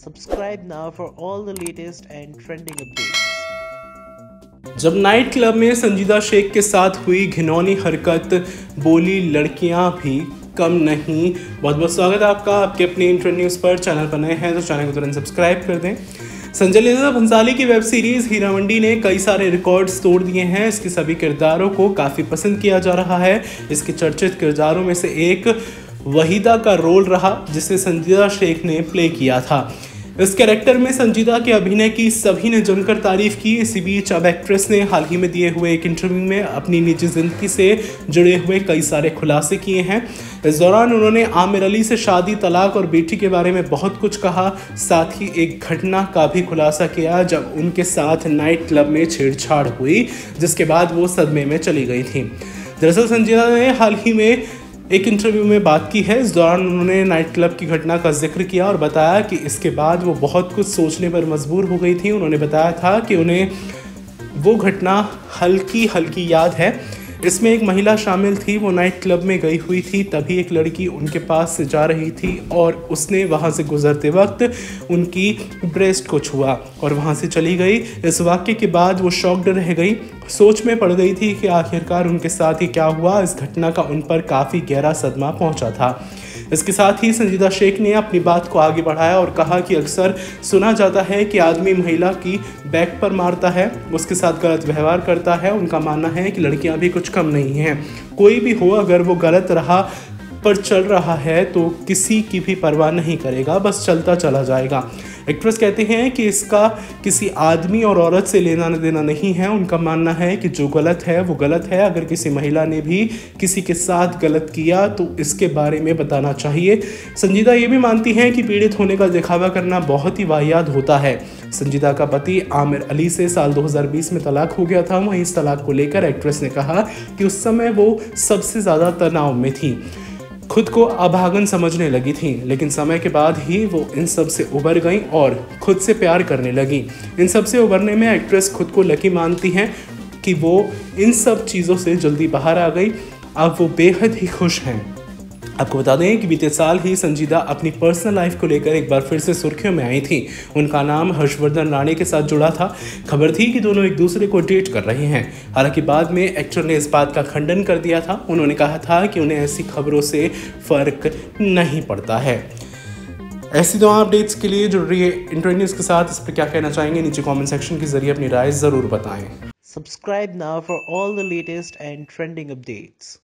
Subscribe now for all the latest and trending updates. जब night club में संजीदा शेख के साथ हुई घिनौनी हरकत, बोली लड़कियाँ भी कम नहीं। बहुत बहुत स्वागत है आपका, आपके अपने इंटर न्यूज़ पर चैनल पर नए हैं तो चैनल को तुरंत सब्सक्राइब कर दें। संजय लीला भंसाली की वेब सीरीज़ हीरा मंडी ने कई सारे रिकॉर्ड्स तोड़ दिए हैं। इसके सभी किरदारों को काफ़ी पसंद किया जा रहा है। इसके चर्चित किरदारों में से एक वहीदा का रोल रहा, जिसे संजीदा शेख ने प्ले किया था। इस कैरेक्टर में संजीदा के अभिनय की सभी ने जमकर तारीफ़ की। इसी बीच अब एक्ट्रेस ने हाल ही में दिए हुए एक इंटरव्यू में अपनी निजी ज़िंदगी से जुड़े हुए कई सारे खुलासे किए हैं। इस दौरान उन्होंने आमिर अली से शादी, तलाक और बेटी के बारे में बहुत कुछ कहा। साथ ही एक घटना का भी खुलासा किया जब उनके साथ नाइट क्लब में छेड़छाड़ हुई, जिसके बाद वो सदमे में चली गई थी। दरअसल संजीदा ने हाल ही में एक इंटरव्यू में बात की है। इस दौरान उन्होंने नाइट क्लब की घटना का ज़िक्र किया और बताया कि इसके बाद वो बहुत कुछ सोचने पर मजबूर हो गई थी। उन्होंने बताया था कि उन्हें वो घटना हल्की हल्की याद है। इसमें एक महिला शामिल थी, वो नाइट क्लब में गई हुई थी, तभी एक लड़की उनके पास से जा रही थी और उसने वहाँ से गुजरते वक्त उनकी ब्रेस्ट को छुआ और वहाँ से चली गई। इस वाक्य के बाद वो शॉक्ड रह गई। सोच में पड़ गई थी कि आखिरकार उनके साथ ही क्या हुआ। इस घटना का उन पर काफ़ी गहरा सदमा पहुँचा था। इसके साथ ही संजीदा शेख ने अपनी बात को आगे बढ़ाया और कहा कि अक्सर सुना जाता है कि आदमी महिला की बैक पर मारता है, उसके साथ गलत व्यवहार करता है। उनका मानना है कि लड़कियाँ भी कुछ कम नहीं हैं। कोई भी हो, अगर वो गलत रहा पर चल रहा है तो किसी की भी परवाह नहीं करेगा, बस चलता चला जाएगा। एक्ट्रेस कहते हैं कि इसका किसी आदमी और औरत से लेना देना नहीं है। उनका मानना है कि जो गलत है, वो गलत है। अगर किसी महिला ने भी किसी के साथ गलत किया तो इसके बारे में बताना चाहिए। संजीदा ये भी मानती हैं कि पीड़ित होने का दिखावा करना बहुत ही वाहियात होता है। संजीदा का पति आमिर अली से साल 2020 में तलाक हो गया था। वहीं इस तलाक को लेकर एक्ट्रेस ने कहा कि उस समय वो सबसे ज़्यादा तनाव में थी। खुद को अभागन समझने लगी थी, लेकिन समय के बाद ही वो इन सबसे उबर गई और खुद से प्यार करने लगी। इन सबसे उबरने में एक्ट्रेस खुद को लकी मानती हैं कि वो इन सब चीज़ों से जल्दी बाहर आ गई। अब वो बेहद ही खुश हैं। आपको बता दें कि बीते साल ही संजीदा अपनी पर्सनल लाइफ को लेकर एक बार फिर से सुर्खियों में आई थी। उनका नाम हर्षवर्धन राणे के साथ जुड़ा था। खबर थी कि दोनों एक दूसरे को डेट कर रहे हैं। हालाँकि बाद में एक्टर ने इस बात का खंडन कर दिया था। उन्होंने कहा था कि उन्हें ऐसी खबरों से फ़र्क नहीं पड़ता है। ऐसी तमाम अपडेट्स के लिए जुड़ रही है इंटरव्यूज़ के साथ। इस पर क्या कहना चाहेंगे, नीचे कमेंट सेक्शन के ज़रिए अपनी राय ज़रूर बताएँ। Subscribe now for all the latest and trending updates.